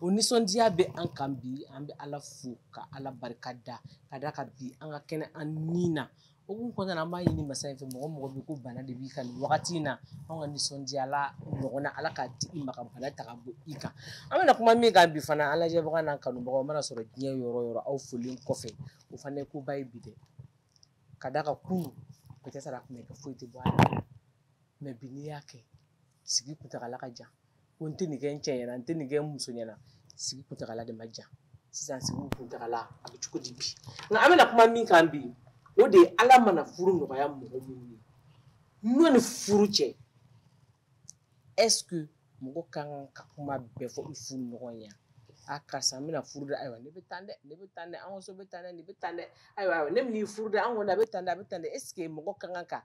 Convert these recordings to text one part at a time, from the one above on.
o nisɔndiya bɛ an kan bi an bɛ ala fo ka ala barika da ka da ka bi an ka kɛnɛ an ni na o kun kɔnɔna an b'a ɲini masa in fɛ mɔgɔ mɔgɔ bɛ ko bana de b'i kan nin wagati in na anw ka nisɔndiyala ɲɔgɔn na ala k'a di i ma ka bana ta ka bɔ i kan an bɛna kuma min kan bi fana an lajɛbaga n'an kanubagaw mana sɔrɔ diɲɛ yɔrɔ yɔrɔ aw folen kɔfɛ o fana ye koba ye bi dɛ ka da ka kun peut-être a kun bɛ kɛ foyi tɛ bɔ a la mɛ bi n'i y'a kɛ sigi kuntaala ka jan ko n tɛ nin kɛ n cɛ ɲɛna n tɛ nin kɛ n muso ɲɛna sigi kuntaala de ma jan sisan sigi kuntaala a bɛ cogo di bi nka an bɛna kuma min kan bi o de ye ala mana furu nɔgɔya mɔgɔ minnu ye n'o ni furu cɛ est-ce que mɔgɔ ka kan ka kuma bɛɛ fɔ i furu ɲɔgɔn ye a karisa n bɛna furu dɛ ayiwa ne bɛ tan dɛ ne bɛ tan dɛ an ka so bɛ tan dɛ nin bɛ tan dɛ ayiwa ne bɛna i furu dɛ an kɔni a bɛ tan dɛ a bɛ tan dɛ est-ce que mɔgɔ ka kan ka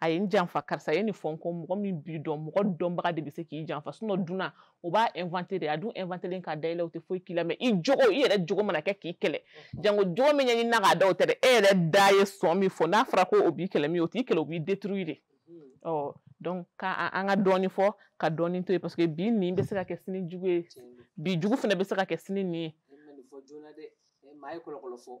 a ye n janfa karisa ye nin fɔ n kɔ mɔgɔ min b'i dɔn mɔgɔ dɔnbaga de bɛ se k'i janfa dunan o b'a inventer de a dun inventer len k'a da i la o tɛ foyi k'i la mɛ i jogo i yɛrɛ jogo mana kɛ k'i kɛlɛ jango jogo min ɲɛɲinina k'a da o tɛ dɛ e yɛrɛ da ye sɔn min fɔ n'a fɔra ko o b'i kɛlɛ min o t'i kɛlɛ o b'i détruire de ɔ donc ka an ka dɔɔni fɔ ka dɔɔni to yen parce que bi nin bɛ se ka kɛ sini jugu ye bi jugu fana bɛ se ka kɛ sini nin ye. maa ye kɔlɔkɔlɔ fɔ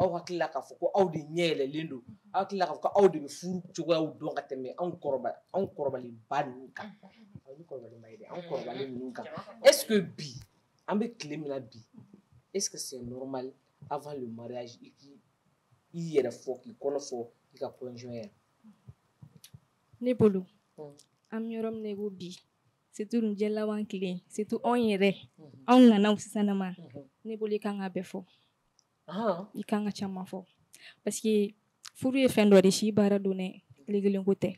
aw hakili k'a fɔ ko aw de ɲɛ yɛlɛlen don aw hakili k'a fɔ ko aw de bɛ furu cogoyaw dɔn ka tɛmɛ anw kɔrɔba anw kɔrɔbalenba ninnu kan aw ni kɔrɔbalenba ye dɛ anw kɔrɔbalen ninnu kan est ce que bi an bɛ tile min na bi est ce que c'est normal avant le mariage i k'i i yɛrɛ fɔ k'i kɔnɔ fɔ i ka kɔnjɔn yɛrɛ ne bolo an bɛ yɔrɔ min na i ko bi situ jɛ laban kelen situ anw yɛrɛ anw nana sisan ma ne bolo i kan ka bɛɛ fɔ i kan ka ca fɔ parce que furu ye fɛn dɔ de si baara don ne tile kelen ko tɛ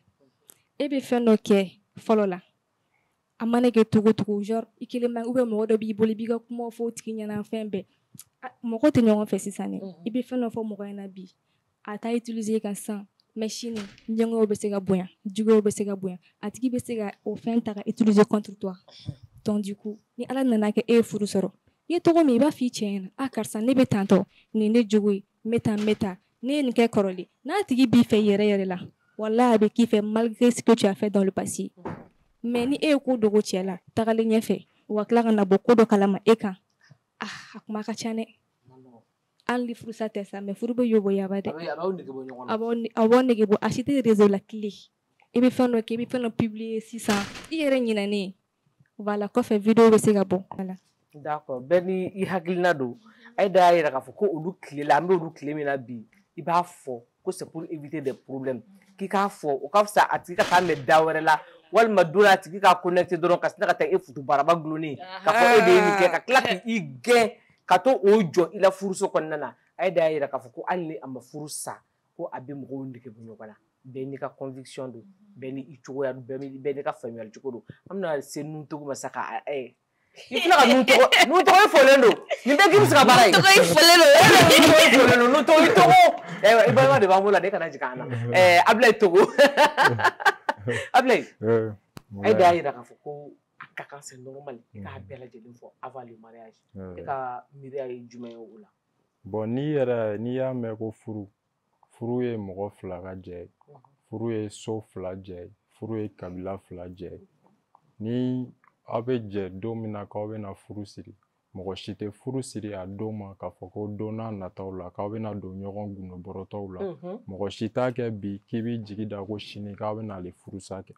e bɛ fɛn dɔ kɛ fɔlɔ la a mana kɛ cogo cogo genre i kelen ma u bɛ mɔgɔ dɔ b'i bolo b'i ka kuma fɔ tigi ɲɛna fɛn bɛɛ mɔgɔ tɛ ɲɔgɔn fɛ sisan ne i bɛ fɛn dɔ fɔ mɔgɔ ɲɛna bi a ta utiliser ka san mais sini ɲɛngɛw bɛ se ka bonya juguyaw bɛ se ka bonya a tigi bɛ se ka o fɛn ta ka utiliser contre toi donc du coup ni ala nana kɛ e ye furu sɔrɔ i ye tɔgɔ min i b'a f'i cɛ ɲɛna a karisa ne bɛ tantɔ nin ne jogo ye n bɛ tan n bɛ tan ne ye nin kɛ kɔrɔlen n'a tigi b'i fɛ yɛrɛ yɛrɛ la wala a bɛ k'i fɛ malgré ce que tu as fait dans le passé mais ni e ye ko dogo cɛ la tagalen ɲɛfɛ wa tila ka na bɔ ko dɔ kalama e kan ah a kuma ka ca dɛ hali ni furusa tɛ sa mɛ furu bɛ yɔbɔ yaba dɛ a b'aw nege bɔ a si tɛ rezo la tile i bɛ fɛn dɔ kɛ i bɛ fɛn dɔ publier sisan i yɛrɛ ɲinɛnen voilà kɔfɛ video bɛ se ka bɔ voilà d'accord bɛɛ ni i hakilina don a ye da y'a yira k'a fɔ ko olu tile la an bɛ olu tile min na bi i b'a fɔ ko c'est pour éviter des problèmes k'i k'a fɔ o ka fisa a tigi ka taa mɛn da wɛrɛ la walima don a tigi ka connecté dɔrɔn ka sina ka taa e futu baraba gulonnen ka fɔ e de ye nin kɛ ka tila k'i gɛn ka to o jɔ i la furuso kɔnɔna na a ye da y'a yira k'a fɔ ko hali ni a ma furu sa ko a bɛ mɔgɔw nege bɔ ɲɔgɔn na bɛɛ n'i ka conviction don bɛɛ ni i cogoya don bɛɛ n'i ka faamuyali cogo don an bɛna se nun cogo ma sa ka i filɛ ka nun tɔgɔ nun tɔgɔ i fɔlen don nin bɛɛ k'i bɛ se ka baara ye. nun tɔgɔ i fɔlen don. nun tɔgɔ i fɔlen don nun tɔgɔ i tɔgɔ. i balima de b'an bolo ale kana jigin an na. ɛɛ Abilayi Togo. Abilayi. a ye da yira k'a fɔ ko a ka kan c'est normal i k'a bɛɛ lajɛlen fɔ avant le mariage. e ka miiriya ye jumɛn ye o la. bɔn n'i yɛrɛ n'i y'a mɛn ko furu. furu ye mɔgɔ fila ka jɛ ye furu ye so fila jɛ ye furu ye kabila fila jɛ ye ni aw bɛ jɛ don min na k'aw bɛna furu siri mɔgɔ si tɛ furu siri a don ma k'a fɔ ko don n'a nataw la k'aw bɛna don ɲɔgɔn gundo bɔrɔtɔw la mɔgɔ si t'a kɛ bi k'i b'i jigi da ko sini k'aw bɛna ale furusa kɛ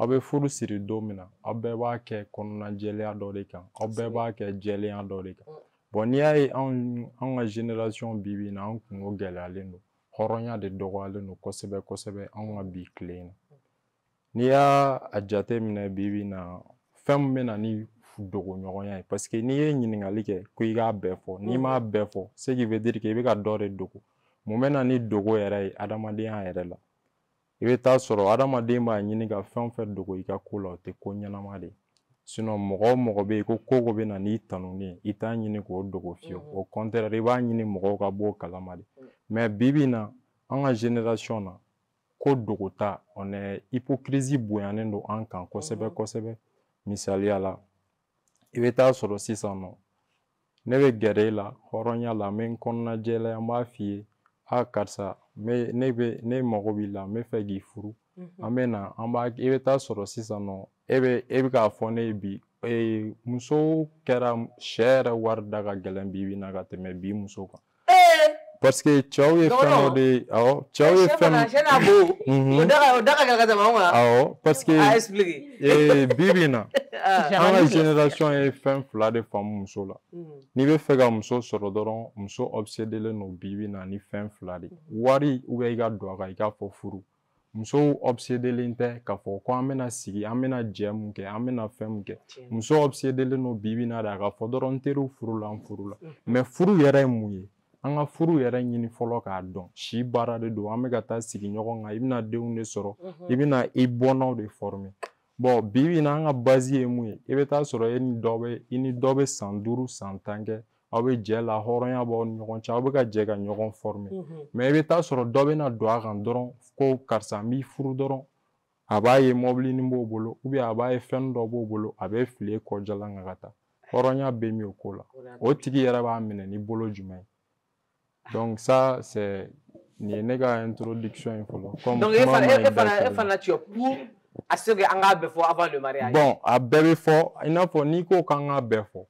Aw bɛ furu siri don min na aw bɛɛ b'a kɛ kɔnɔna jɛlenya dɔ de kan aw bɛɛ b'a kɛ jɛlenya dɔ de kan bɔn n'i y'a ye anw ka zenerasiyɔn bi bi na an kungo gɛlɛyalen don hɔrɔnya de dɔgɔyalen don kosɛbɛ kosɛbɛ anw ka bi tile in na n'i y'a a jate minɛ bi bi na fɛn min bɛ na ni dogoɲɔgɔnya ye parce que n'i ye ɲininkali kɛ ko i k'a bɛɛ fɔ n'i m'a bɛɛ fɔ se k'i bɛ diri kɛ i bɛ ka dɔ de dogo mun bɛ na ni dogo yɛrɛ ye adamadenya yɛrɛ la I bɛ taa sɔrɔ adamaden b'a ɲini ka fɛn o fɛn dogo i ka ko la o tɛ ko ɲɛnama de ye mɔgɔ o mɔgɔ bɛ yen ko ko o ko bɛ na n'i tanuni ye i t'a ɲini k'o dogo fiyewu o kɔntɛri i b'a ɲini mɔgɔw ka b'o kalama de mɛ bi bi in na an ka zenerasɔn na ko dogota ipokirizi bonyalen don an kan kosɛbɛ kosɛbɛ misaliya la i bɛ taa sɔrɔ sisan nɔ ne bɛ gɛrɛ e la hɔrɔnya la n bɛ n kɔnɔna jɛlɛya n b'a f'i ye a karisa ne bɛ ne mago b'i la n bɛ fɛ k'i furu an bɛ na an b'a i bɛ taa sɔrɔ sisan nɔ e bɛ e bɛ k'a fɔ ne ye bi muso kɛra sɛ yɛrɛ wari da ka gɛlɛn bi bi na ka tɛmɛ bi muso kan ee parce que cɛw ye fɛn dɔ de ye awɔ cɛw ye fɛn sɛ n'a bo mhm. o da ka o da ka gɛlɛ ka tɛmɛ anw kan awɔ parce que a explique ee bi bi in na ah. an ka génération ye fɛn fila de faamu muso la mhm. n'i bɛ fɛ ka muso sɔrɔ dɔrɔn muso obsédelen don bi bi in na ni fɛn fila de wari ou bien i ka don a kan i k'a fɔ furu musow ɔbsedelen tɛ k'a fɔ ko an bɛna sigi an bɛna jɛ mun kɛ an bɛna fɛn mun kɛ muso ɔbsedelen don bibi na de a ka fɔ dɔrɔn n teriw furu la n furu la mɛ furu yɛrɛ ye mun ye an ka furu yɛrɛ ɲini fɔlɔ k'a dɔn si baara de don an bɛ ka taa sigi ɲɔgɔn kan i bɛna denw de sɔrɔ i bɛna i bɔnnaw de fɔrɔme bɔn bibi na an ka bazi ye mun ye i bɛ taa sɔrɔ e ni dɔ bɛ i ni dɔ bɛ san duuru san tan kɛ aw bɛ jɛ la hɔrɔnya b'aw ni ɲɔgɔn cɛ aw bɛ ka jɛ ka ɲɔgɔn fɔrime mɛ i bɛ taa sɔrɔ dɔ bɛna don a kan dɔrɔn ko karisa n b'i furu dɔrɔn a b'a ye mɔbili ni b'o bolo u a b'a ye fɛn dɔ b'o bolo a bɛ fili kɔjala kan ka taa hɔrɔnya bɛ min o ko la o tigi yɛrɛ b'a minɛ ni bolo jumɛn ye donc ça c'est nin ye ne ka introduction ye fɔlɔ comme donc e fana e fana e fana tu es pour à ce que an k'a bɛɛ fɔ avant le mariage bon a bɛɛ bɛ fɔ i n'a fɔ n'i ko k'an k'a bɛɛ fɔ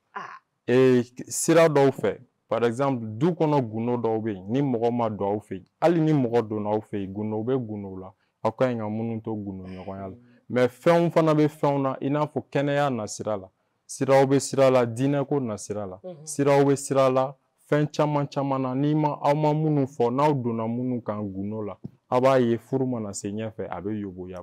Ee sira dɔw fɛ par exemple du kɔnɔ gundo dɔw bɛ yen ni mɔgɔ ma don aw fɛ yen hali ni mɔgɔ donna aw fɛ yen gundo bɛ gundo la aw ka ɲi ka minnu to gundo ɲɔgɔnya la mɛ fɛnw fana bɛ fɛnw na i n'a fɔ kɛnɛya nasira la siraw bɛ sira la diinɛko nasira la siraw bɛ sira la fɛn caman caman na n'i ma aw ma minnu fɔ n'aw donna minnu kan gundo la aw b'a ye furu mana se ɲɛfɛ a bɛ yoboya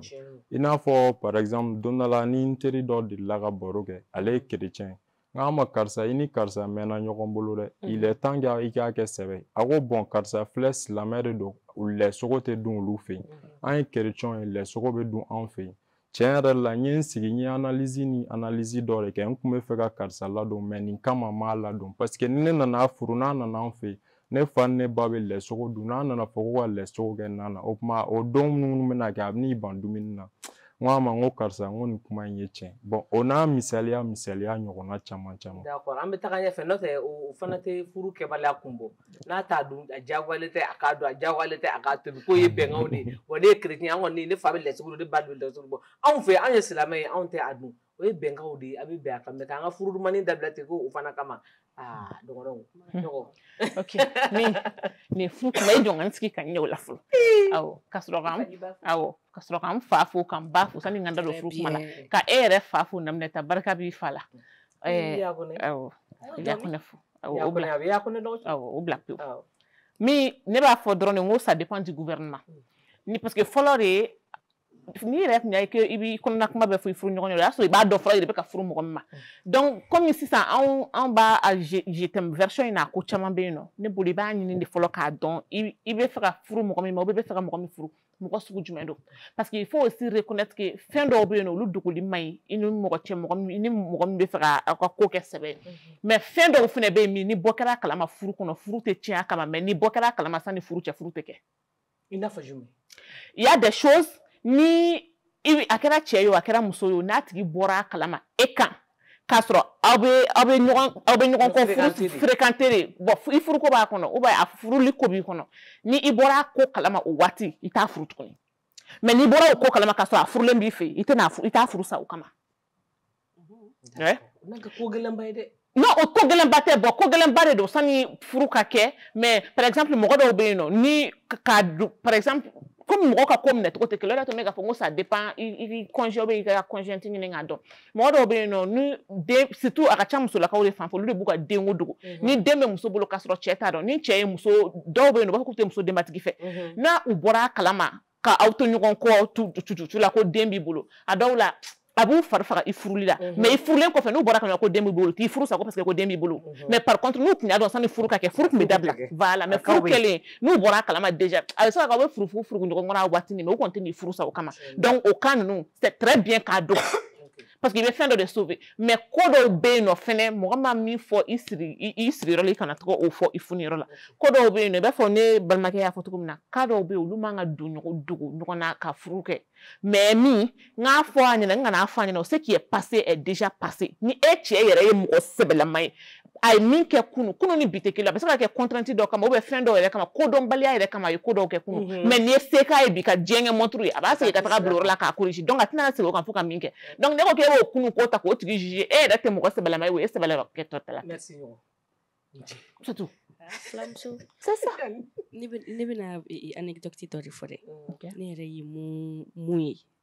i n'a fɔ par exemple don dɔ la ni n teri dɔ delila ka baro kɛ ale ye chrétien n k'a ma karisa i ni karisa mɛnna ɲɔgɔn bolo dɛ mhm. il est temps i k'a kɛ sɛbɛ ye a ko bɔn karisa filɛ silamɛ de don lɛsogo tɛ dun olu fɛ yen mhm. an ye kerecɛnw ye lɛsogo bɛ dun anw fɛ yen tiɲɛ yɛrɛ la n ye n sigi n ye analyse ni analyse dɔ de kɛ n tun bɛ fɛ ka karisa ladon mɛ nin kama n m'a ladon parce que ni ne nana furu n'a nana an fɛ yen ne fa ni ne ba bɛ lɛ sogo dun n'a nana fɔ ko ka lɛ sogo kɛ nan na o tuma o don minnu bɛna kɛ a bɛ n'i ban dumuni na n ko a ma n ko karisa n ko nin kuma in ye tiɲɛ bɔn o n'a misaliya misaliya ɲɔgɔnna caman caman. d'accord an bɛ taga ɲɛfɛ n'o tɛ o fana tɛ furu kɛbaliya kun bɔ n'a t'a dun a diyagoyalen tɛ a k'a dun a diyagoyalen tɛ a k'a tobi k'o ye bɛnkanw de ye wa ne ye kerecɛn ye an kɔni ne fa bɛ lɛ sogo dun ne ba bɛ lɛ sogo dun anw fɛ anw ye silamɛ ye anw tɛ a dun o ye bɛnkaw de ye a bɛ bɛn a kan mɛ an ka furu dumanmani dabila ten ko o fana kama aa dɔgɔdɔw nin fu tun ye jɔn sigi ka ɲɛw la fɔlɔ awɔ ka sɔrɔ k'an awɔ ka sɔrɔ k'an fa fo k'an ba fo sani ka da don furu kuma la ka e yɛrɛ fa fo naminɛ ta barika b'i fa la awɔ yakɔnɛ fo awɔ o bila awɔ o bila pewu min ne b'a fɔ dɔrɔn de n ko sa depend du gouvernement ni parce que fɔlɔ de ye n'i yɛrɛ tun y'a i b'i kɔnɔna kuma bɛɛ fɔ i furu ɲɔgɔn ye o y'a sɔrɔ i b'a dɔn fɔlɔ i de bɛ ka furu mɔgɔ min ma donc komi sisan anw anw b'a a je t'aime version in na a ko caman bɛ yen nɔ ne bolo i b'a ɲini de fɔlɔ k'a dɔn i bɛ fɛ ka furu mɔgɔ min ma ou bien i bɛ fɛ ka mɔgɔ min furu mɔgɔ sugu jumɛn don parce que il faut aussi reconnaître que fɛn dɔw bɛ yen nɔ olu dogoli man ɲi i ni mɔgɔ cɛ mɔgɔ min ni mɔgɔ min bɛ fɛ ka aw ka ko kɛ sɛbɛ ye mais fɛn dɔw fana bɛ yen min ni bɔ kɛra a kalama furu kɔnɔ furu tɛ tiɲɛ a kama mais ni bɔ kɛra a kalama sanni furu cɛ furu tɛ kɛ i n'a fɔ jumɛn il y a des choses ni i a kɛra cɛ ye o a kɛra muso ye o n'a tigi bɔra a kalama e kan k'a sɔrɔ aw bɛ aw bɛ ɲɔgɔn aw bɛ ɲɔgɔn kɔ furu fréquenté de bɔn i furuko b'a kɔnɔ ou bien a furuli ko b'i kɔnɔ ni i bɔra a ko kalama o waati i t'a furu tuguni mɛ n'i bɔra o ko kalama k'a sɔrɔ a furulen b'i fɛ yen i tɛna i t'a furu sa o kama Eh? ko gɛlɛnba ye dɛ non o ko gɛlɛnba tɛ bɔn ko gɛlɛnba de don sani furu ka kɛ mais par exemple mɔgɔ dɔw bɛ yen nɔ ni ka par exemple komi mɔgɔ ka ko minɛ cogo tɛ kelen o de tun bɛ k'a fɔ ko ça dépend i kɔnjɛ bɛ i ka kɔnjɛnti ɲini k'a dɔn mɔgɔ dɔw bɛ yen nɔ ni den surtout a ka ca musolakaw de fan fɛ olu de b'u ka denko dogo mhm. ni den bɛ muso bolo k'a sɔrɔ cɛ t'a dɔn ni cɛ ye muso dɔw bɛ yen nɔ u b'a fɔ k'u tɛ muso denbatigi fɛ mhm. n'a u bɔra a kalama ka aw to ɲɔgɔn kɔ tututu la ko den b'i bolo a dɔw la a b'u fari faga i furuli la mhm. mɛ i furulen kɔfɛ n'u bɔra ka ko den b'i bolo t'i furu sa ko parce que ko den b'i bolo mhm. mɛ par contre n'u tun y'a dɔn sani furu ka kɛ furu tun bɛ dabila voilà mɛ furu kɛlen n'u bɔra a kalama déjà a bɛ se ka kɛ aw bɛ furufu furugu ɲɔgɔn kɔnɔ a waati min mɛ u kɔni tɛ n'i furu sa o kama donc o cas ninnu c'est très bien k'a dɔn paseke i bɛ fɛn dɔ de sobe mɛ ko dɔw bɛ yen nɔ fɛnɛ mɔgɔ ma min fɔ i siri i sigiyɔrɔ la i kana tɔgɔ o fɔ i funuyɔrɔ la ko dɔw bɛ yen nɔ i b'a fɔ ne balimakɛ y'a fɔ cogo min na ka dɔw bɛ yen olu man ka don ɲɔgɔn dogo ɲɔgɔn na ka furu kɛ mɛ min n k'a fɔ a ɲɛna n kana fɔ a ɲɛna o se k'i ye pase ɛ deja pase ni e cɛ yɛrɛ ye mɔgɔ sɛbɛlama ye a ye min kɛ kunu kunu ni bi tɛ kelen a bɛ se ka kɛ kɔntranti dɔ kama ubiyɛn fɛn dɔw yɛrɛ kama kodɔnbaliya yɛrɛ kama a ye ko dɔw kɛ kunu mhm. mɛ n'i ye se k'a ye bi ka diɲɛ kɛ mɔturu ye a b'a segin ka taga bila yɔrɔ la k'a korisi dɔnku a tɛna segin o kan fo ka min kɛ dɔnku ne ko k'e b'o kunu k'o ta k'o tigi juge e yɛrɛ tɛ mɔgɔ sɛbɛlama ye o ye sɛbɛlama kɛ tɔ tɛ la surtout fulamuso c'est ça ne bɛna anecdote dɔ de fɔ dɛ ne yɛrɛ ye mun ye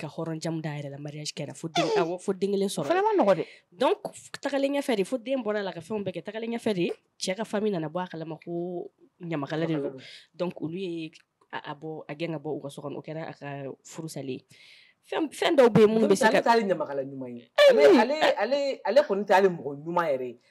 ka hɔrɔn jamu da yɛrɛ la mariage kɛra fo den awɔ fo den kelen sɔrɔ ma nɔgɔ dɛ donc tagalen ɲɛfɛ de fo den bɔra la ka fɛnw bɛɛ kɛ tagalen ɲɛfɛ de cɛ ka famille nana bɔ a kalama ko ɲamakala de don donc olu ye a bɔ a gɛn ka bɔ u ka so kɔnɔ o kɛra a ka furu salen fɛn dɔw bɛ yen minnu bɛ se ka ale t'ale ɲamakala ɲuman ye ale kɔni t'ale mɔgɔ ɲuman yɛrɛ ye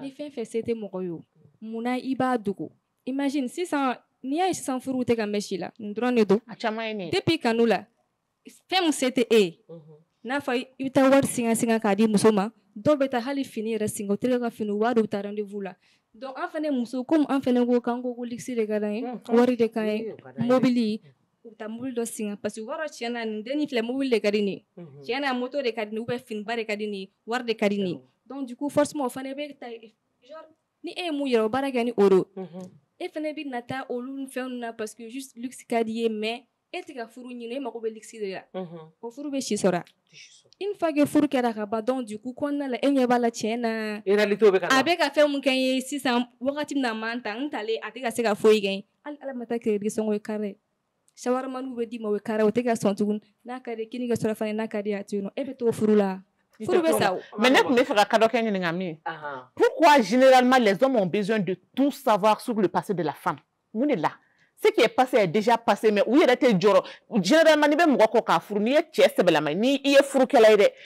Ni fɛn fɛ se tɛ mɔgɔ ye munna i b'a dogo i ma sisan n'i ye san furu tɛ ka mɛ si la dɔrɔn de don a caman de b'i kanu la fɛn se tɛ e ye n'a fɔ i bɛ taa wari sin sin k'a di muso ma dɔw bɛ taa hali fini yɛrɛ sin o tɛ ka fini waa dɔw taara de' la an fana muso ko an fana ko kan kosi de ka ye wari de ka ye mɔbili U bɛ taa mobili dɔ sen kan parce que u b'a dɔn tiɲɛ na nin dennin filɛ mobili de ka di nin ye, unhun, tiɲɛ na moto de ka di nin ye ou bien finiba de ka di nin ye wari de ka di nin ye donc du coup forcement o fana bɛ ta genre ni e ye mun jira o baara kɛ ni o de ye, unhun, e fana bɛ na taa olu ni fɛnw na parce que juste luxe ka di i ye mais e tɛ ka furu ɲinin e mago bɛ luxe de la, unhun, o furu bɛ si sɔrɔ wa? A tɛ si sɔrɔ, une fois que furu kɛra ka ban donc du coup kɔnɔna la e ɲɛ b'a la tiɲɛ na réalité bɛ ka na, a bɛ ka fɛn min kɛ n ye sisan wagati min na a man n ta n talen a tɛ ka se ka foyi kɛ n ye hali ala ma taa kɛlɛdi sɔngɔ ye kari sawarimani bɛ d'i ma o ye kari o tɛ ka sɔn tugun n'a ka di kini ka sɔrɔ fana n'a ka di a tɛ yen nɔ e bɛ t'o furu la furu bɛ sa mais ne tun bɛ fɛ ka kadɔkɛ ɲininka min pourquoi généralement les hommes ont besoin de tout savoir sur le passé de la femme mun de la ce qui est passé est déjà passé mais u yɛrɛ tɛ jɔrɔ généralement n'i bɛ mɔgɔ kɔ k'a furu n'i ye cɛ sɛbɛlama ye n'i i ye furukɛla ye dɛ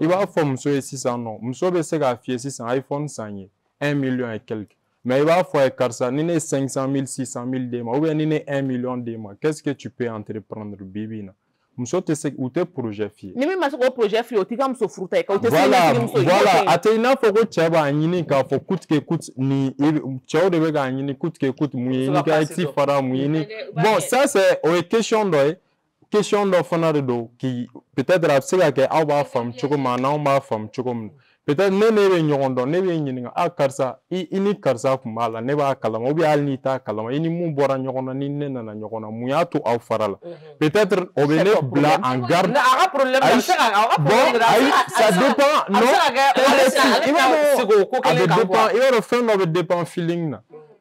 i b'a fɔ muso ye sisan nɔ muso bɛ se k'a f'i ye sisan iphone san ye un million et quelque mais i b'a fɔ a ye karisa ni ne ye cinq cent mille six cent mille d'e ma ou bien ni ne ye un million d'e ma qu'est ce que tu peux entreprendre bi bi in na muso tɛ se u tɛ projet f'i ye ni min ma se k'o projet f'i ye o t'i ka muso furuta ye ka o tɛ se k'i voilà sigi muso ye voilà a tɛ i n'a fɔ ko cɛ b'a ɲini k'a fɔ coûte que coûte nin i bɛ- cɛw de bɛ k'a ɲini coûte que coûte mun ye Muso n'i ka ka place ci dɔn. fara mun ye ni Lajɛ, u b'a bon kɛ. ça c'est o ye question dɔ ye question dɔ fana de don k'i peut-être a bɛ se ka kɛ aw b'a faamu cogo min na anw b'a faamu cogo min na peut-être ne n'e bɛ ɲɔgɔn dɔn ne bɛ ɲininka a karisa i i ni karisa kun b'a la ne b'a kalama ou bien hali n'i t'a kalama i ni mun bɔra ɲɔgɔn na ni ne nana ɲɔgɔn na mun y'a to aw fara la peut-être o bɛ ne bila en garde a ka problème a bɛ se ka a ka problème de ayi ça dépend non a bɛ se ka kɛ i b'a dɔn a bɛ dépend i b'a dɔn fɛn dɔ bɛ dépend feeling na.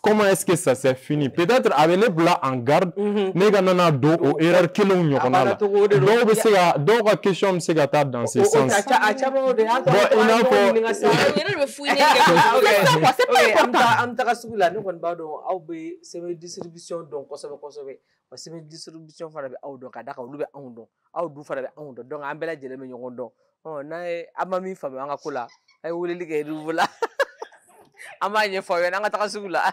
comment est-ce que ça s'est fini peut-être a bɛ ne bila en garde mhm. ne ka nana don o erreur kelenw ɲɔgɔnna la dɔw bɛ se ka dɔw ka question bɛ se ka taa dans ce sens bon i n'a fɔ an bɛ taga sugu la ne kɔni b'a dɔn aw bɛ sɛbɛn distribution dɔn kosɛbɛ kosɛbɛ wa sɛbɛn diurubisɔn fana bɛ aw dɔn ka da olu bɛ anw dɔn aw dun fana bɛ anw dɔn dɔn an bɛɛ lajɛlen bɛ ɲɔgɔn dɔn n'a ye an ma min fa an ka ko la a ye wele kɛ la an b'a ɲɛ ɲɛfɔ ye an ka taa sugu la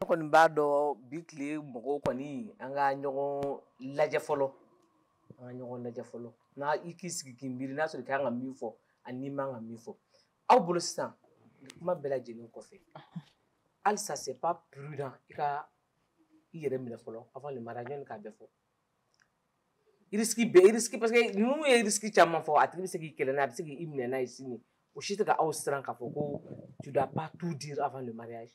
ne kɔni b'a dɔn bi tile mɔgɔw kɔni an ka ɲɔgɔn lajɛ fɔlɔ an ka ɲɔgɔn lajɛ fɔlɔ n'a i k'i sigi k'i miiri n'a sɔrɔ i kan ka min fɔ ani n'i man ka min fɔ aw bolo sisan kuma bɛɛ lajɛlen kɔfɛ halisa c'est pas prudent i ka i yɛrɛ minɛ fɔlɔ avant le mariage yanni k'a bɛɛ fɔ risque bɛɛ risque parce que ninnu ye risque caman fɔ a tigi bɛ se k'i kɛlɛ n'a a bɛ se k'i minɛ n'a ye sini o si tɛ ka aw siran k'a fɔ ko tu dois pas tout dire avant le mariage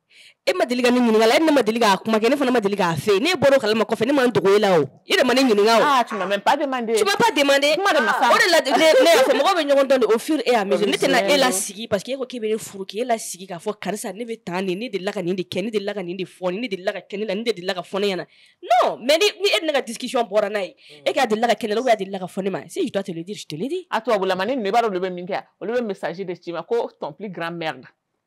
e ma deli ka ne ɲininka la e ne ma deli k'a kuma kɛ ne fana ma deli k'a fɛ ne bɔra kalama kɔfɛ ne ma n dogo e la o e de ma ne ɲininka o ah tu m'as même pas demandé tu m'as pas demandé kuma de ma sa o de la ne y'a fɔ mɔgɔw bɛ ɲɔgɔn dɔn de au fur et à mesure ne tɛna e la sigi parce que e ko k'e bɛ ne furu k'e la sigi k'a fɔ karisa ne bɛ tan de ne delila ka nin de kɛ ne delila ka nin de fɔ ne delila ka kɛ ne la ne delila ka fɔ ne ɲɛna non mais ni ni e de ne ka discussion bɔra n'a ye mm. e k'a delila ka kɛ ne la ou bien a delila ka fɔ ne ma si je dois te le dire je te le dis a tubabulamanin ninnu i b'a dɔn olu bɛ min kɛ olu bɛ message de ci ma ko ton plus grand merde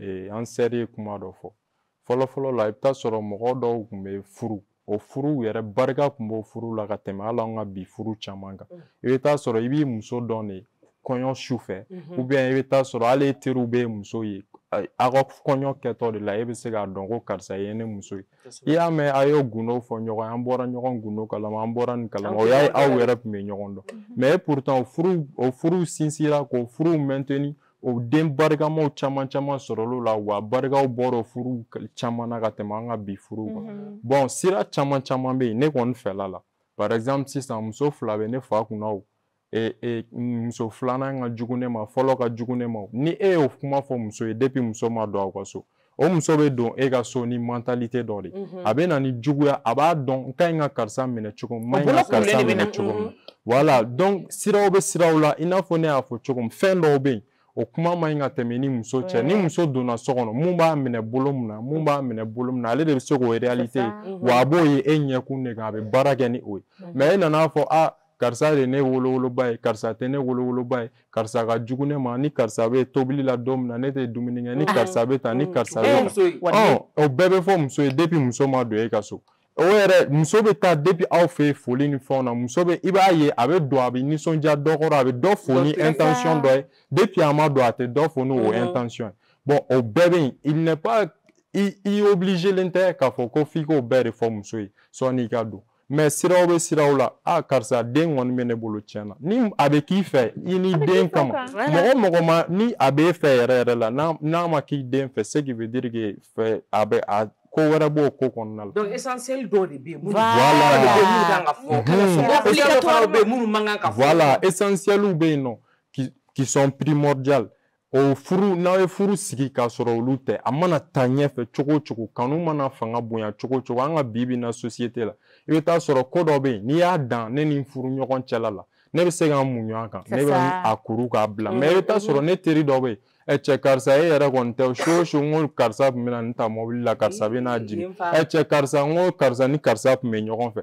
ee, an sɛri ye kuma dɔ fɔ fɔlɔfɔlɔ la i bɛ taa sɔrɔ mɔgɔ dɔw tun bɛ furu o furu yɛrɛ barika tun b'o furu la ka tɛmɛ hali an ka bi furu caman kan mm. i bɛ taa sɔrɔ i b'i muso dɔn de kɔɲɔ su fɛ mm-hmm. ou bien i bɛ taa sɔrɔ hali e teriw bɛ muso ye aw ka kɔɲɔ kɛtɔ de la e bɛ se k'a dɔn ko karisa ye ne muso ye i y'a mɛn a y'o gundo fɔ ɲɔgɔn an bɔra ɲɔgɔn gundo kalama an bɔra nin kalama o y'a aw yɛrɛ tun bɛ ɲɔgɔn dɔn mɛ e pourtant o furu o furu sinsira k'o furu mɛnteni O den barikamaw caman caman sɔrɔl'o la wa barikaw bɔr'o furuw k caman na ka tɛmɛ an ŋa bi furuw kan unhun bon sira caman caman be ye ne kɔni fɛla la par exemple sisan muso 2 be ne fa kunna o e e m muso 2 nan ka jugu ne ma fɔlɔ ka jugu ne ma o ni e y'o f kuma fɔ muso ye dépuis muso ma don aw ka so o muso bɛ don e ka so ni mentalite dɔ de mhm. a bɛ na ni juguya a b'a dɔn n ka ɲi ka karisa minɛ cogo min ma ɲi ka karisa minɛ cogo min wala mhm. dɔn siraw bɛ siraw la i n'a fɔ ne y'a fɔ cogo min fɛn dɔw bɛ yen o kuma ma ɲi ka tɛmɛ ni muso cɛ ni muso donna so kɔnɔ mun b'a minɛ bolo min na mun b'a minɛ bolo min na ale de bɛ se k'o réalité ye wa a b'o ye e ɲɛkun de kan a bɛ baara kɛ ni o ye mɛ e nan'a fɔ a karisa de ye ne wolowoloba ye karisa tɛ ne wolowoloba ye karisa ka jugu ne ma ni karisa bɛ tobili la don min na ne tɛ dumuni kɛ ni karisa bɛ tan ni karisa bɛ tan o bɛɛ bɛ fɔ muso ye depi muso ma don e ka so o yɛrɛ muso bɛ taa depi aw fɛ yen foli ni fɛnw na muso bɛ i b'a ye a bɛ don a bɛ nisɔndiya dɔ kɔrɔ a bɛ dɔ fo ni intention dɔ ye depi a ma don a tɛ dɔ fo ni o intention ye bon o bɛɛ bɛ yen il n'est pas i i obligé len tɛ k'a fɔ ko f'i k'o bɛɛ de fɔ muso ye sɔnni i ka don mɛ siraw bɛ siraw la a karisa den kɔni bɛ ne bolo tiɲɛ na ni a bɛ k'i fɛ i ni den kama mɔgɔ mɔgɔ ma ni a b'e fɛ yɛrɛ yɛrɛ la n'a ma k'i den fɛ se k'i bɛ dirike fɛ a bɛ a ko wɛrɛ b'o ko kɔnɔna la. donc essentiel dɔw de bɛ yen. voilà voilà essentiel bɛ yen nɔ qui qui sont primordial O furu n'aw ye furu sigi k'a sɔrɔ olu tɛ a mana taa ɲɛfɛ cogo cogo kanu mana fanga bonya cogo cogo an ka bi bi na sosiyete la i bɛ taa sɔrɔ ko dɔ bɛ yen n'i y'a dan ne ni n furu ɲɔgɔn cɛla la ne bɛ se ka mun ɲɔgɔn kan ne bɛ a kuru k'a bila mɛ i bɛ taa sɔrɔ ne teri dɔ bɛ yen ɛ cɛ karisa e yɛrɛ kɔni tɛ so o so n ko karisa tun bɛ na nin ta mɔbili la karisa bɛ n'a jigin ɛ cɛ karisa n ko karisa ni karisa tun bɛ ɲɔgɔn fɛ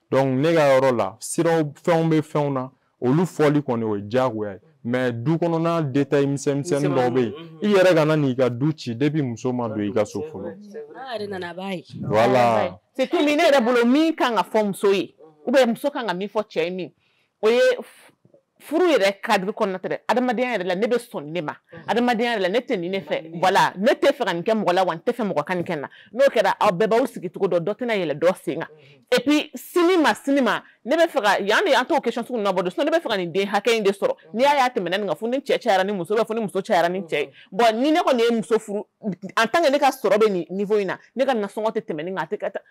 dɔnku ne ka yɔrɔ la siraw fɛnw bɛ fɛnw na olu fɔli kɔni o ye diyagoya ye mɛ du kɔnɔna detaye misɛnmisɛnnin dɔw bɛ yen i yɛrɛ kana n'i ka du ci depi muso ma don i ka so fɔlɔ wala ne yɛrɛ bolo min kan ka fɔ muso ye u bɛ muso kan ka min fɔ cɛ ye min o ye furu yɛrɛ kadiri kɔnɔna tɛ dɛ adamadenya yɛrɛ la ne bɛ sɔn ne ma adamadenya yɛrɛ la ne tɛ nin ne fɛ wala ne tɛ fɛ ka nin kɛ mɔgɔ la wa n tɛ fɛ mɔgɔ ka nin kɛ na n'o kɛra aw bɛɛ b'aw sigi cogo dɔ dɔ tɛna yɛlɛ dɔ sen kan et puis sini ma sini ma ne bɛ fɛ ka yan de an t'o question sugu nabɔ don sinon ne bɛ fɛ ka nin den hakɛ in de sɔrɔ n'i y'a ye a tɛmɛna nin kan fo ni cɛ cayara ni muso bɛ fo ni muso cayara ni cɛ ye bon ni ne kɔni ye muso furu en tant que ne ka sɔrɔ bɛ nin niveau in na ne ka nasɔngɔ tɛ tɛmɛ nin kan a tɛ ka taa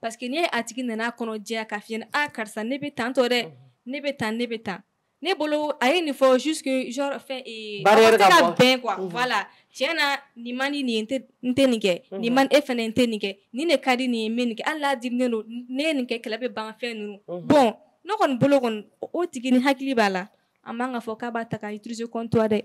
Parce que ne a tigi nana kɔnɔ jɛya ka fi a karisa ne bɛ tan tɔ dɛ ne bɛ tan ne bɛ tan ne bolo a ye nin fɔ su bɛn la cɛ na nin man di nin tɛ nin kɛ nin man e fana tɛ nin kɛ ni ne ka di nin ye min nin kɛ ala di ne don ne ye nin kɛ kɛlɛ bɛ banfɛn ninnu bɔn ne kɔni bolo kɔnɔ o tigi ni hakili b'a la a b'an ka fɔ k'a b'a ta i turu se kɔntu dɛ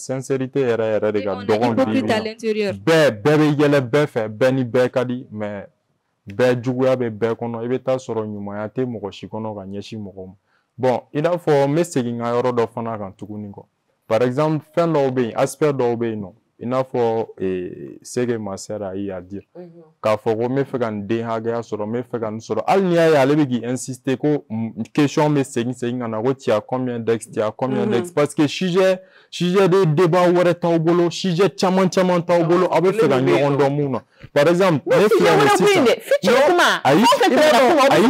sensɛri tɛ yɛrɛ yɛrɛ de ka dɔgɔn bɛɛ bɛɛ bɛ yɛlɛ bɛɛ fɛ bɛɛ ni bɛɛ ka di mɛ bɛɛ juguya bɛ bɛɛ kɔnɔ i bɛ taa sɔrɔ ɲumanya tɛ mɔgɔ si kɔnɔ ka ɲɛsin mɔgɔ ma bɔn i n'a fɔ n bɛ segin ka yɔrɔ dɔ fana kan tuguni kɔ par exemple fɛn dɔw bɛ yen aspect dɔw bɛ yen nɔ i n'a fɔ ee ce que ma sœur a y'a dire k'a fɔ ko n bɛ fɛ ka nin den hakɛya sɔrɔ n bɛ fɛ ka nin sɔrɔ hali n'i y'a ye ale bɛ k'i insister ko question bɛ segin segin ka na ko tu as combien d'ex tu as combien d'ex mhm. parce que sujet sujet de débat wɛrɛ t'aw bolo sujet caman caman t'aw bolo aw bɛ fɛ ka ɲɔgɔn dɔn mun na par exemple ne filɛ nin sisan ayi ayi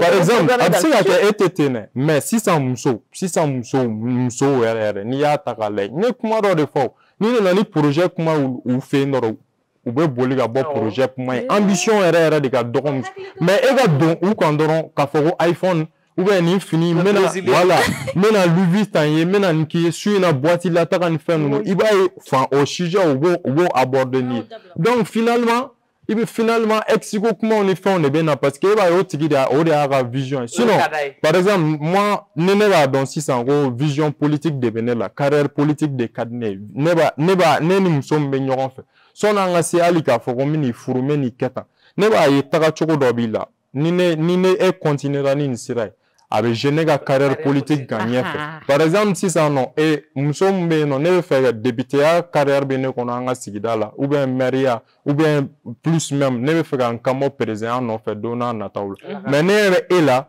par exemple a bɛ se ka kɛ e tɛ ten dɛ mais sisan muso sisan muso muso yɛrɛ yɛrɛ n'i y'a ta k'a lajɛ n ye kuma dɔ de fɔ n'i nana ni projet kuma u fɛ yen dɔrɔn u bɛ boli ka bɔ projet kuma ye ambition yɛrɛ yɛrɛ de ka dɔgɔn mais e ka don u kan dɔrɔn k'a fɔ ko iphone ou bien nin fini n bɛna wala n bɛna luvi ta n ye n bɛna nin k'i ye su in na boiti la taga ni fɛn ninnu i b'a ye fan o sujet u b'o u b'o aborder n'i ye donc finalement i bɛ finalement exiko kumaw ni fɛnw de bɛ na parce que e b'a ye o tigi de o de y'a ka vision ye sinon par exemple moi ni ne b'a dɔn sisan ko vision politique de bɛ ne la carrière politique de ka di ne ye ne b'a ne b'a ne ni muso min bɛ ɲɔgɔn fɛ sɔni an ka se hali k'a fɔ ko n bɛ nin furu n bɛ nin kɛ tan ne b'a ye taga cogo dɔ b'i la ni ne ni ne e kɔntinera ni nin sira ye a bɛ je ne ka carrière politique kan ɲɛfɛ par exemple sisan nɔ e muso min bɛ yen nɔ ne bɛ fɛ ka depiteya carrière bɛ ne kɔnɔ an ka sigida la ou bien maire ou bien plus même ne bɛ fɛ ka n kanbɔ président nɔfɛ don n'a nataw la mais ne yɛrɛ e la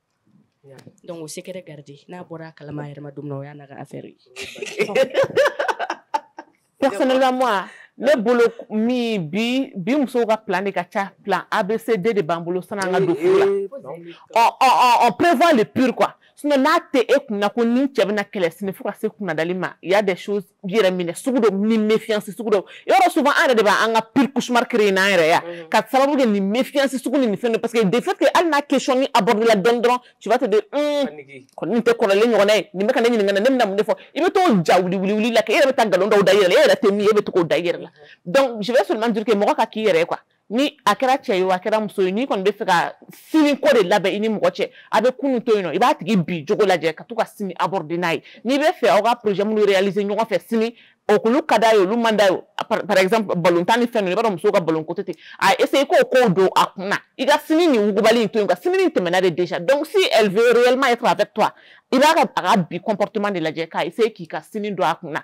donc o se kɛra garidi n'a bɔra a kalama yɛrɛ ma dumuni o y'a na ka affaire ye personnellement moi ne bolo min bi bi musow ka plan de ka ca plan abcd de b'an bolo sani an ka don furu la on prévoit le pur quoi sinon n'a tɛ e kunna ko ni cɛ bɛna kɛlɛ sini fo ka se kunnadali ma il y a des choses yɛrɛ minɛ sugu dɔ ni méfiance sugu dɔ yɔrɔ souvent an yɛrɛ de b'a an ka pire cauchemar créer n'an yɛrɛ ya mhm. ka sababu kɛ nin méfiance sugu ni nin fɛn parce que de fait que hali n'a question ni aborde la dɔɔni dɔrɔn tu vas te dire un kɔni nin tɛ kɔrɔlen ɲɔgɔnna ye nin bɛ ka ne ɲininka ne bɛna mun de fɔ i bɛ t'o ja wuli wuli wuli la kɛ e yɛrɛ bɛ taa nkalon dɔw da i yɛrɛ la e yɛrɛ tɛ min ye e bɛ to k'o da i yɛrɛ la mhm. donc je vais seulement dire que mɔgɔ ka k'i yɛrɛ ye quoi ni a kɛra cɛ ye a kɛra muso ye n'i kɔni bɛ fɛ ka sini ko de labɛn i ni mɔgɔ cɛ a bɛ kunun to yen nɔ i b'a tigi bi jogo lajɛ ka to ka sini abɔrɔden n'a ye n'i bɛ fɛ aw ka poroze minnu realize ɲɔgɔn fɛ sini o kulu ka d'a ye olu man d'a ye par exemple balontan ni fɛn ninnu i b'a dɔn musow ka balon kote ten a essaye k'o kow don a kun na i ka sini nin wugubali in to yen ka sini nin tɛmɛna de déjà donc si elle veut réellement être avec toi i b'a ka a ka bi comportement de lajɛ k'a essaye k'i ka sini don a kun na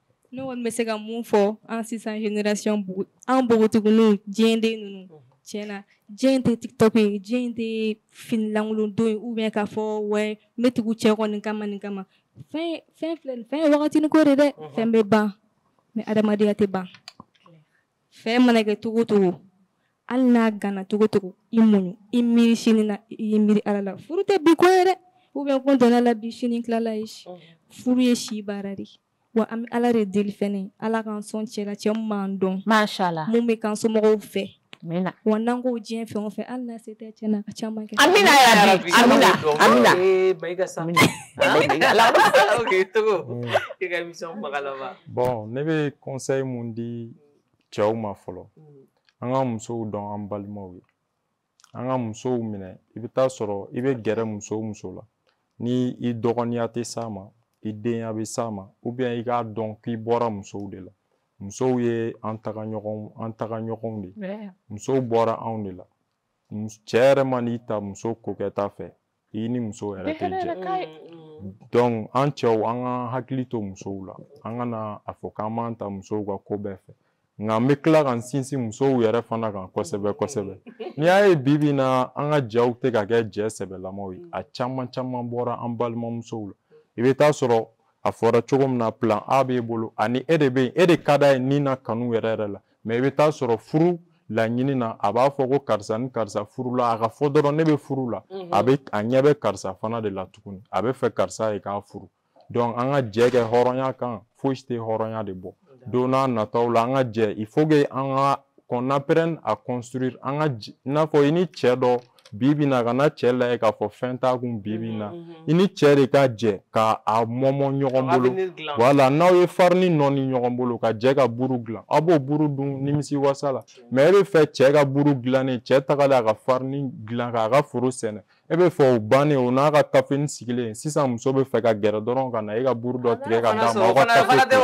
ne kɔni bɛ se ka mun fɔ an sisan generation an npogotigininw diɲɛden ninnu tiɲɛna diɲɛ tɛ tiktok ye diɲɛ tɛ finilankolondon ye ou bien k'a fɔ wɛ n bɛ tugu cɛ kɔ nin kama nin kama fɛn fɛn filɛ nin fɛn ye wagatini ko de dɛ fɛn bɛ ban mais adamadenya tɛ ban fɛn mana kɛ cogo cogo hali n'a gana cogo cogo i muɲu i miiri sini na i ye miiri ala la furu tɛ bi ko ye dɛ ou bien ko donna la bi sini tilala ye furu ye si baara de ye wa an bɛ ala de deli fɛnɛ ala k'an sɔn cɛla cɛ min b'an dɔn mashala mun bɛ k'an somɔgɔw fɛ Amina. Wa n'an ko diɲɛ fɛn o fɛn hali n'a se tɛ cɛ n'a ka caman kɛ. Amina ya rabi. Amina. Amina. Ee Mayiga sa. Amina. Ala ko k'i togo. I ka émission magalama. Bon ne bɛ conseil mun di cɛw ma fɔlɔ. An ka musow dɔn an balimaw ye. An ka musow minɛ i bɛ taa sɔrɔ i bɛ gɛrɛ muso o muso la ni i dɔgɔninya tɛ s'a ma i denya bɛ s'a ma ou bien i k'a dɔn k'i bɔra musow de la musow ye an tagaɲɔgɔnw an tagaɲɔgɔnw de ye musow bɔra anw de la cɛ yɛrɛ man'i ta muso kokɛta fɛ i ni muso yɛrɛ tɛ jɛ dɔn an cɛw an ka hakili to musow la an kana a fɔ k'an b'an ta musow ka ko bɛɛ fɛ nka an bɛ tila ka n sinsin musow yɛrɛ fana kan kosɛbɛ kosɛbɛ n'i y'a ye bi bi na an ka jaw tɛ ka kɛ jɛ sɛbɛlamaw ye a caman caman bɔra an balimamusow la i bɛ taa sɔrɔ a fɔra cogo min na plan A b'e bolo ani e de bɛ yen e de ka d'a ye ni na kanu yɛrɛ yɛrɛ la mɛ i bɛ taa sɔrɔ furu laɲini na a b'a fɔ ko karisa ni karisa furu la a ka fɔ dɔrɔn ne bɛ furu la mhm. a bɛ a ɲɛ bɛ karisa fana de la tuguni a bɛ fɛ karisa ye k'a furu dɔnku an ka jɛ kɛ hɔrɔnya kan fosi tɛ hɔrɔnya de bɔ don n'a nataw la an ka jɛ il faut que an ka qu'on apprenne à construire an ka i n'a fɔ i ni cɛ dɔ bi bi na ka na cɛ layɛ k'a fɔ fɛn t'a kun bi bi na i ni cɛ de ka jɛ ka a mɔmɔ ɲɔgɔn bolo wala n'aw ye farini nɔ ni ɲɔgɔn bolo ka jɛ ka buru dilan aw b'o buru dun nimisi wasa la mɛ e bɛ fɛ cɛ ka buru dilannen cɛ tagalen a ka farini dilan k'a ka foro sɛnɛ e bɛ fɛ o bannen o n'a ka tafini sigilen sisan muso bɛ fɛ ka gɛrɛ dɔrɔn ka na e ka buru dɔ tigɛ ka d'a ma aw ka tafe to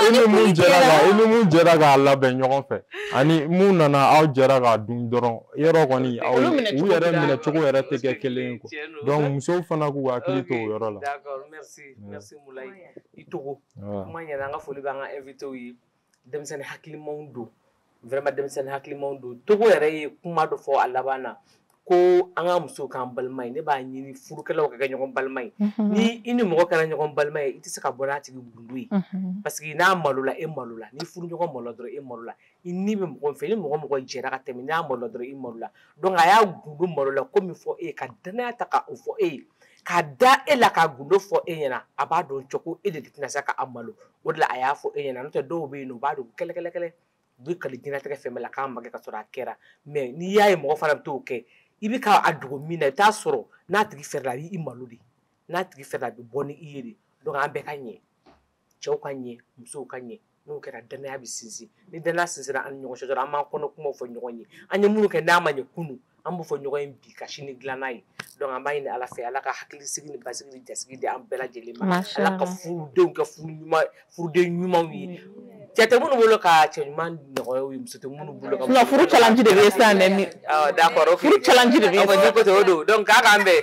i ni mun jɛra ka i ni mun jɛra k'a labɛn ɲɔgɔn fɛ ani mun nana aw jɛra k'a dun dɔrɔn yɔrɔ kɔni aw u yɛrɛ minɛ cogo yɛrɛ tɛ kɛ kelen ye kuwa musow fana k'u hakili to o yɔrɔ la. denmisɛnnin hakilimaw don vraiment denmisɛnnin hakilimaw don togo yɛrɛ ye kuma dɔ fɔ a laban na ko an ka muso k'an balima ye ne b'a ɲini furukɛlaw ka kɛ ɲɔgɔn balima ye mhm. ni i ni mɔgɔ kɛra ɲɔgɔn balima ye i tɛ se ka bɔ n'a tigi gundu ye mhm. parce que n'a malola e malola ni furu ɲɔgɔn malola dɔrɔn e malola i ni bɛ mɔgɔ fɛ ni mɔgɔ mɔgɔ jɛra ka tɛmɛ n'a malola dɔrɔn i malola donc a y'a gundu malola ko min fɔ e ye ka danaya ta ka o fɔ e ye k'a da e la k'a gundo fɔ e ɲɛna a b'a dɔn cɔ ko e de tɛna se ka a malo o de la a y'a fɔ e ɲɛna n'o tɛ dɔw bɛ yen nɔ u b'a don kɛlɛkɛlɛkɛlɛ u bɛ kali diɲɛlatigɛ fɛn bɛɛ la k'a ma kɛ ka sɔrɔ a kɛra mɛ n'i y'a ye mɔgɔ fana bɛ t'o kɛ i bɛ ka a dogo min na i t'a sɔrɔ n'a tigi fɛrɛla a b'i malo de n'a tigi fɛrɛla a bɛ bɔ ni i ye de donc an bɛɛ ka ɲɛ cɛw ka ɲɛ musow ka ɲɛ n'o kɛra danaya bɛ sinsin ni danaya sinsinra an ni ɲɔgɔn cɛ dɔrɔn an b'an kɔnɔ kumaw fɔ ɲɔgɔn ye an ye minnu kɛ n'a ma ɲɛ kunun an b'o fɔ ɲɔgɔn ye bi ka sini dilan n'a ye donc an b'a ɲini ala fɛ ala ka hakilisigi ni basigi ni jasigi di an bɛɛ lajɛlen ma ala ka furudenw kɛ furu ɲuman furuden ɲumanw ye cɛ tɛ minnu bolo ka cɛ ɲuman nɔgɔyaw ye muso tɛ minnu bolo ka nka furu calanji de bɛ ye sisan mɛ d'accord furu calanji de bɛ ye sisan o don donc k'a k'an bɛn